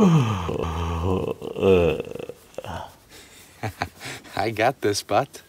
Uh, I got this, but.